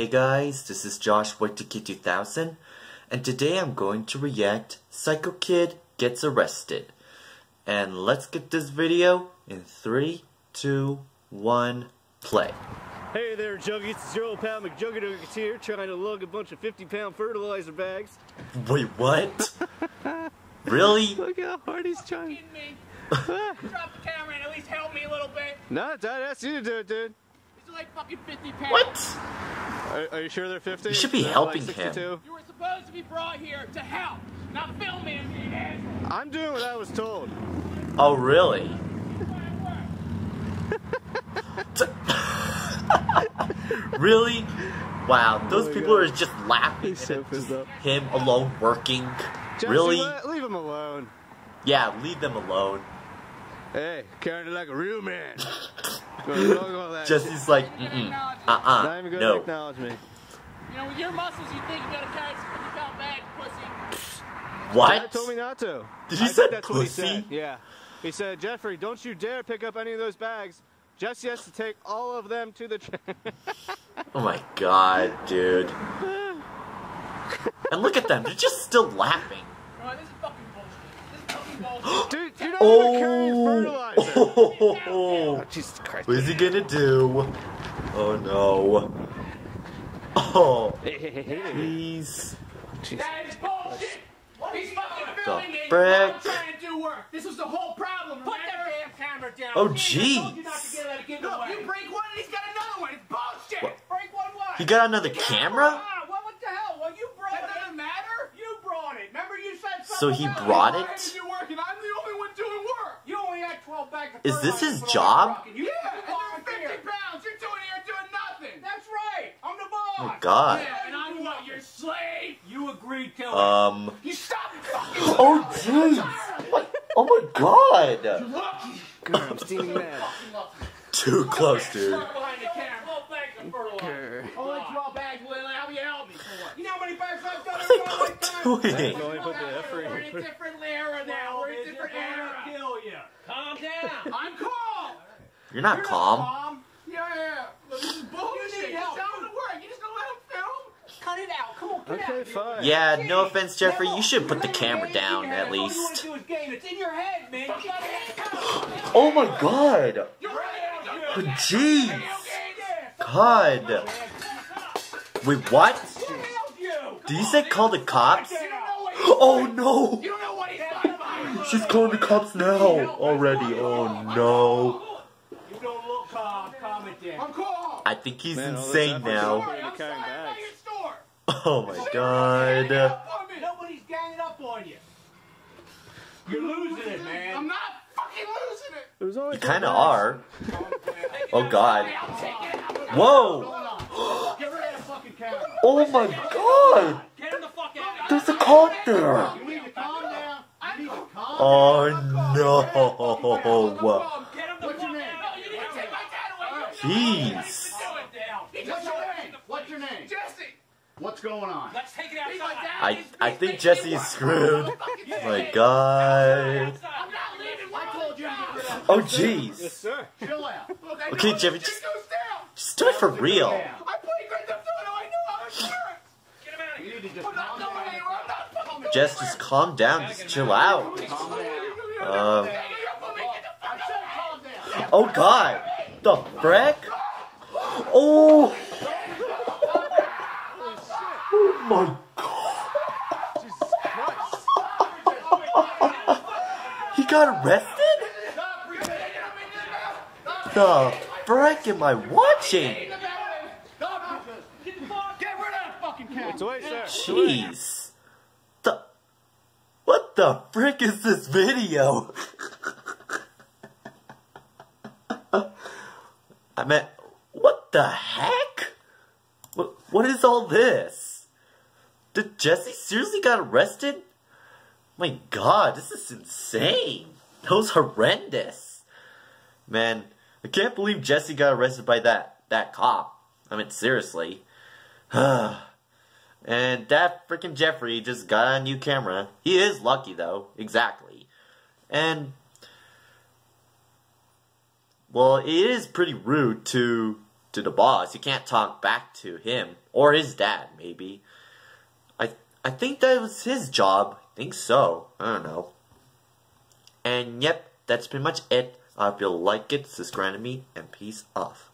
Hey guys, this is Josh Wojtiki2000, and today I'm going to react Psycho Kid Gets Arrested. And let's get this video in 3, 2, 1, play. Hey there, Juggies. It's your old pal McJuggernuggets here, trying to lug a bunch of 50-pound fertilizer bags. Wait, what? really? Look how hard he's trying. Kidding me? Drop the camera and at least help me a little bit. No, Dad asked you to do it, dude. These are like fucking 50 pounds. What? Are, are you sure they're 50? You should be Not helping like him. 62? You were supposed to be brought here to help, not film me. I'm doing what I was told. Oh, really? really? Wow, those oh my people God. are just laughing He's so at pissed him alone working. Jesse, really? leave him alone. Yeah, leave them alone. Hey, carrying it like a real man. Jesse's like, mm-mm, uh-uh, Not even gonna no. acknowledge me. You know, with your muscles, you think you gotta carry this 50 pound bag, pussy. What? Dad told me not to. Did you I say think that's what he said. Yeah. He said, Jeffrey, don't you dare pick up any of those bags. Jesse has to take all of them to the train. Oh my god, dude. and look at them, they're just still laughing. Bro, this is fucking bullshit. This is fucking bullshit. Dude, you're not even carrying fertilizer. Oh, Oh, Jesus Christ. what is he gonna do? Oh no. Oh, Hey, hey, hey, hey. please. That is bullshit. He's fucking The filming me frick? while I'm trying to do work. This was the whole problem. Put that damn camera down. Oh, See, I told you not to get let it get away. you break one and he's got another one. It's bullshit. What? Break one what? He got another camera? Ah, what, what the hell? Well, you brought it. That doesn't matter. You brought it. Remember you said something So he brought You it? wanted to do work, and I'm the only one doing work. You only had 12 bags of Is this his to put on job? the truck, and You yeah, and they're 50 pounds. You're doing here doing nothing. That's right. I'm the boss. Oh God. Yeah, and I'm what? Your slave? You agreed to it. Um. you stop fucking. Oh jeez. Oh my god. Lucky. God, I'm steaming mad. Too close, dude. Behind the camera. 12 bags of fertilizer. Only 12 bags. Well, how you help me? You know how many bags I've done in my lifetime? Doing? Calm down. I'm calm. You're not You're calm. calm. Yeah, yeah. This is bullshit. You need help. Tell him to work. You just gonna let him film? Cut it out. Come on, get Okay, out. fine. Yeah, no offense, Jeffrey. You should put the camera down at All you wanna least. do is game. It's in your head, man. You gotta Oh my god. You're right. Jeez. God. Wait, what? Did you say call the cops? Oh no. You don't know what he's fighting behind. She's calling the cops now already. Oh no. You don't look calm. Calm it down. I'm calm. I think he's Man, insane now. is- I'm sorry carrying about bags. your store. Oh my god. Nobody's ganging up on you. You're losing it, man. I'm not fucking losing it. It was only You kind of are. Oh god. Whoa. Get rid of that fucking camera. Oh my god. Get him the fuck out. There's a cop there. You need to calm down. You need to calm Oh no. Get him the What's your name? No, you need to take my dad away. Jeez. What's your name? What's your name? Jesse. What's going on? Let's take it outside. I I think Jesse is screwed. My god. I'm not leaving. I told you to get rid of Oh Yes, jeez. sir. Chill out. Okay, Jeffy, just just do it for real. I played Grand Theft Auto. I know how it. Get him out of here. You need to just I'm not going anywhere. I'm not fucking going Jess, just calm down. Just chill out. Um. Oh god. The frick? Oh. Oh my god. He got arrested? The frick am I watching? Get rid of that fucking cat. It's away, sir. It's away. Jeez. The What the frick is this video? I meant what the heck? What what is all this? Did Jesse seriously got arrested? My god, this is insane. That was horrendous. Man, I can't believe Jesse got arrested by that that cop. I mean seriously. And that freaking Jeffrey just got a new camera. He is lucky though, exactly. And well, it is pretty rude to to the boss. You can't talk back to him or his dad, maybe. I I think that was his job. I think so. I don't know. And yep, that's pretty much it. I hope you'll like it, subscribe to me, and peace off.